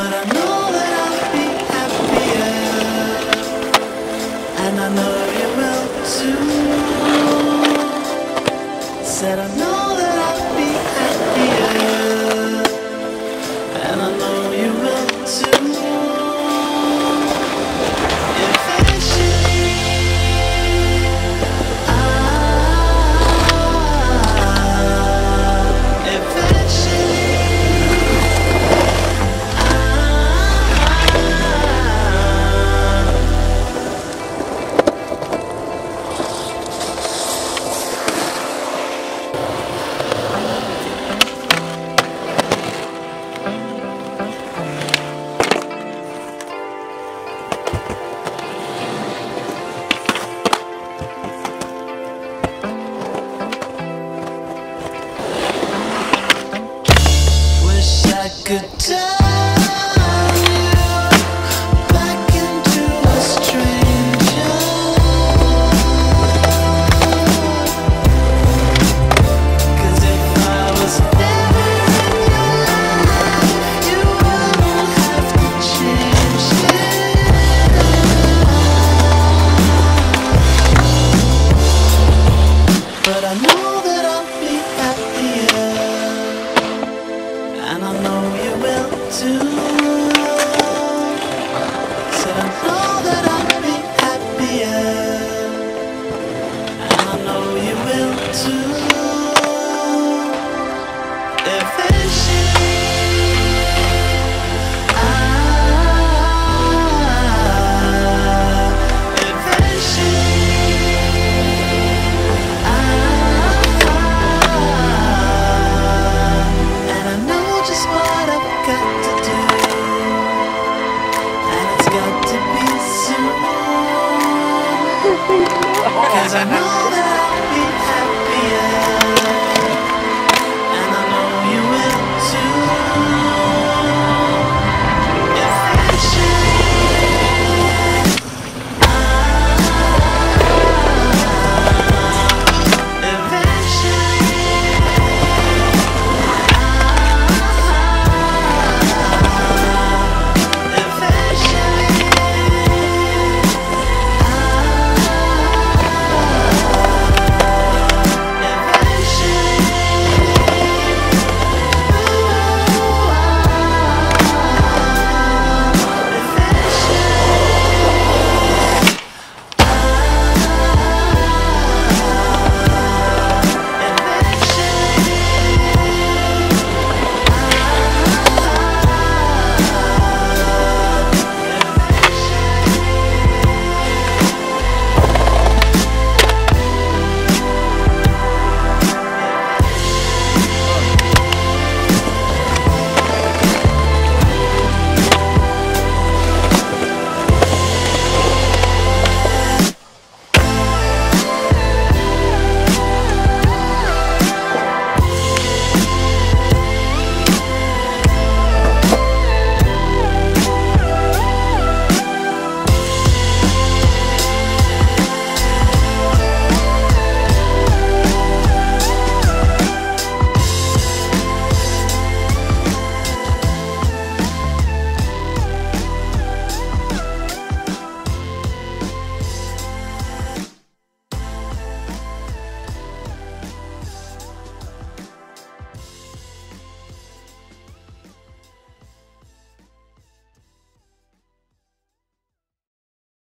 but I know that I'll be happier, and I know you will too. Said I know that I'll be happier. Could turn Cause I know